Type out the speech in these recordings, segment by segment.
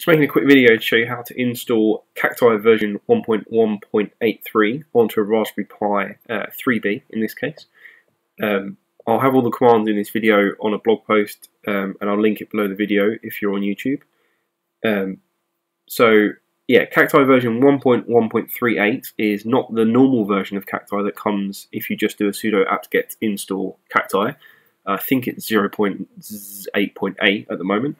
just making a quick video to show you how to install Cacti version 1.1.83 onto a Raspberry Pi uh, 3B in this case. Um, I'll have all the commands in this video on a blog post um, and I'll link it below the video if you're on YouTube. Um, so yeah, Cacti version 1.1.38 is not the normal version of Cacti that comes if you just do a sudo apt-get install Cacti. I think it's 0.8.8 at the moment.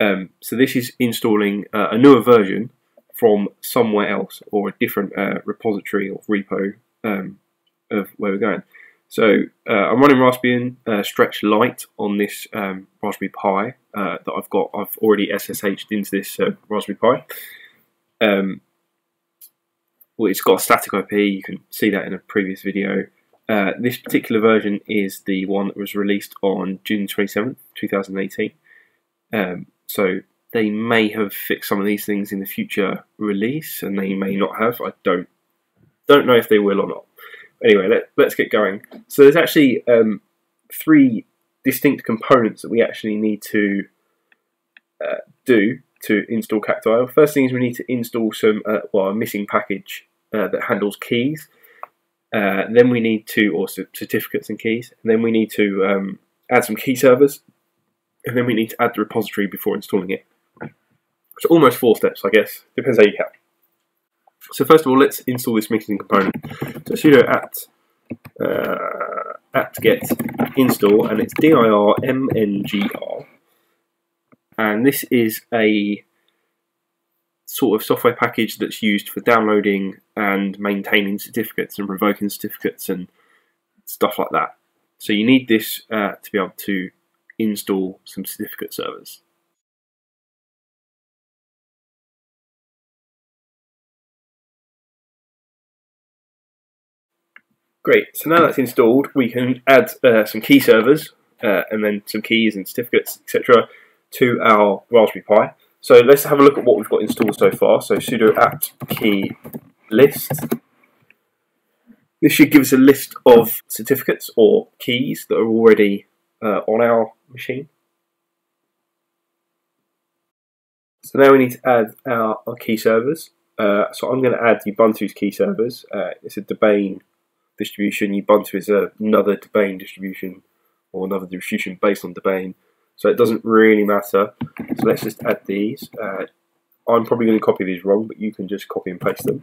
Um, so this is installing uh, a newer version from somewhere else or a different uh, repository or repo um, of where we're going. So uh, I'm running Raspbian uh, Stretch Lite on this um, Raspberry Pi uh, that I've got. I've already SSH'd into this uh, Raspberry Pi. Um, well, it's got a static IP. You can see that in a previous video. This particular version is the one that was released on June 27th, 2018. Um, so they may have fixed some of these things in the future release, and they may not have. I don't don't know if they will or not. Anyway, let, let's get going. So there's actually um, three distinct components that we actually need to uh, do to install Cacti. First thing is we need to install some uh, well a missing package uh, that handles keys. Uh, then we need to, or certificates and keys. And then we need to um, add some key servers and then we need to add the repository before installing it. So almost four steps, I guess. Depends how you count. So first of all, let's install this mixing component. So sudo apt uh, apt-get install, and it's dir mngr, and this is a sort of software package that's used for downloading and maintaining certificates and revoking certificates and stuff like that. So you need this uh, to be able to install some certificate servers. Great, so now that's installed, we can add uh, some key servers uh, and then some keys and certificates, etc., to our Raspberry Pi. So let's have a look at what we've got installed so far. So sudo apt key list. This should give us a list of certificates or keys that are already uh, on our machine. So now we need to add our, our key servers. Uh, so I'm going to add Ubuntu's key servers. Uh, it's a Debian distribution. Ubuntu is another Debian distribution or another distribution based on Debian. So it doesn't really matter. So let's just add these. Uh, I'm probably going to copy these wrong, but you can just copy and paste them.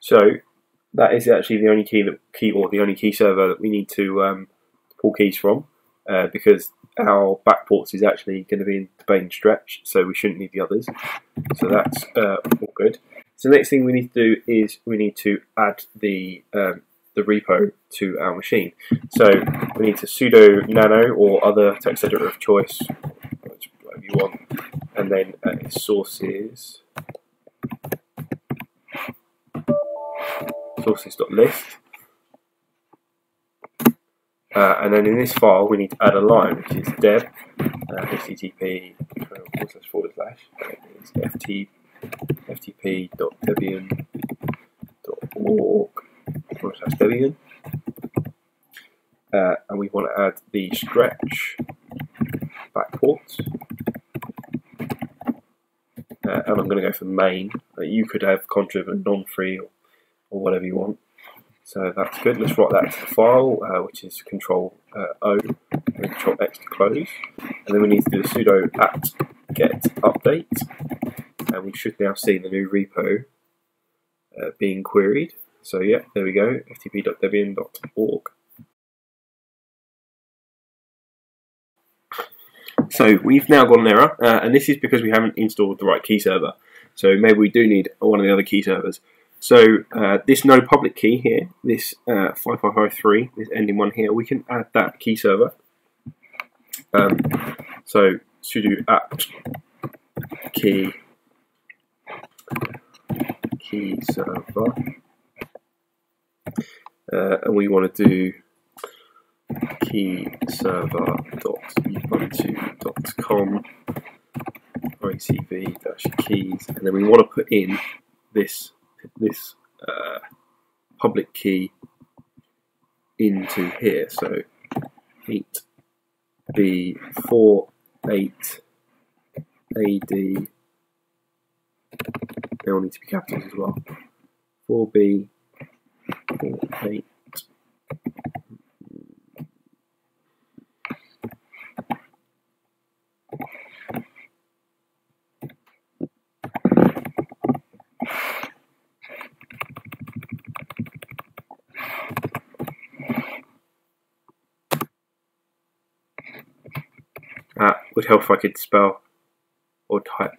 So that is actually the only key that key or the only key server that we need to um, pull keys from uh, because our backports is actually going to be in the Debian stretch, so we shouldn't need the others. So that's uh, all good. So the next thing we need to do is we need to add the um, the repo to our machine. So we need to sudo nano or other text editor of choice, whatever you want, and then uh, sources sources.list. Uh, and then in this file, we need to add a line, which is deb uh, http forward slash ft ftp.debian.org forward slash debian. Uh, and we want to add the stretch backport. Uh, and I'm going to go for main. You could have contrib and non-free or or whatever you want. So that's good. Let's write that to the file, uh, which is Control uh, O and Control X to close. And then we need to do sudo apt get update, and we should now see the new repo uh, being queried. So yeah, there we go, ftp.debian.org. So we've now got an error, uh, and this is because we haven't installed the right key server. So maybe we do need one of the other key servers. So uh, this no public key here, this uh, 5553, this ending one here, we can add that key server. Um, so sudo apt key key server, uh, and we want to do keyserver.ubuntu.com recv dash keys, and then we want to put in this this uh, public key into here. So 8b48 ad they all need to be capitals as well. 4b 48 Uh, would help if I could spell or type.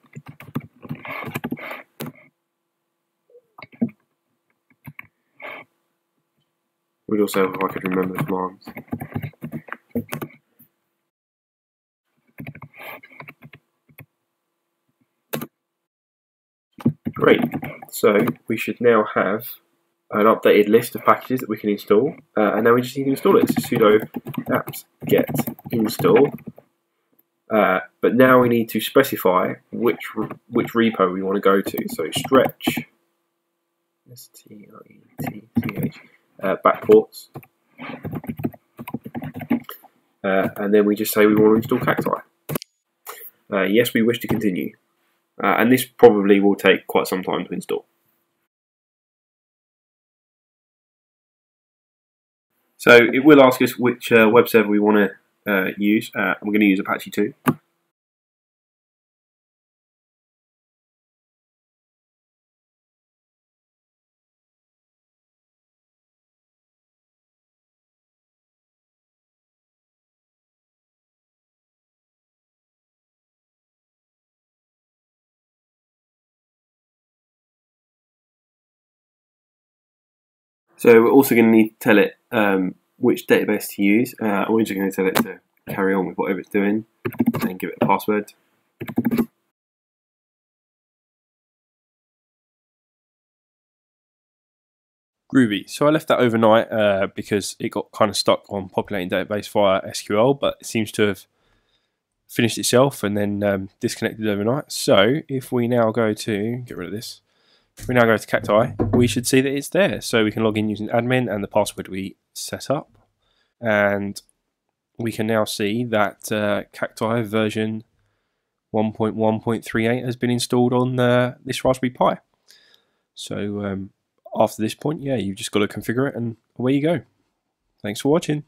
Would also help if I could remember the commands. Great, so we should now have an updated list of packages that we can install, uh, and now we just need to install it. So sudo apt get install uh, but now we need to specify which which repo we want to go to. So stretch S T R E T C H uh, backports, uh, and then we just say we want to install Cacti. Uh, yes, we wish to continue, uh, and this probably will take quite some time to install. So it will ask us which uh, web server we want to uh, use. Uh, we're going to use Apache 2. So we're also going to need to tell it um, which database to use. Uh, we're just going to tell it to carry on with whatever it's doing and give it a password. Groovy. So I left that overnight uh, because it got kind of stuck on populating database via SQL, but it seems to have finished itself and then um, disconnected overnight. So if we now go to, get rid of this, if we now go to Cacti, we should see that it's there. So we can log in using admin and the password we set up. And we can now see that uh, Cacti version 1.1.38 has been installed on uh, this Raspberry Pi. So um, after this point, yeah, you've just got to configure it and away you go. Thanks for watching.